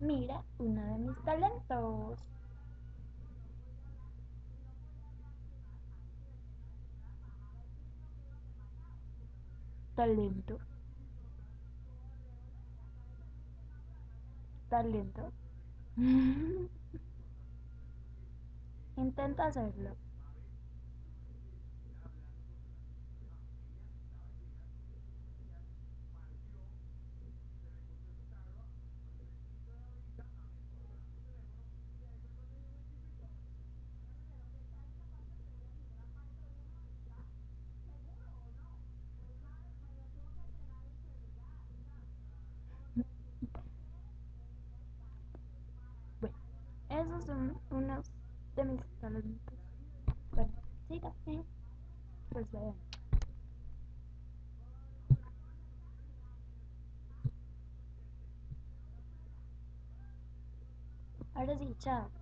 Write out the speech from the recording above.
Mira, uno de mis talentos. Talento. Talento. Intenta hacerlo. Esos son unos de mis talentos. Bueno, síganme. Pues vean. Ahora sí, chao.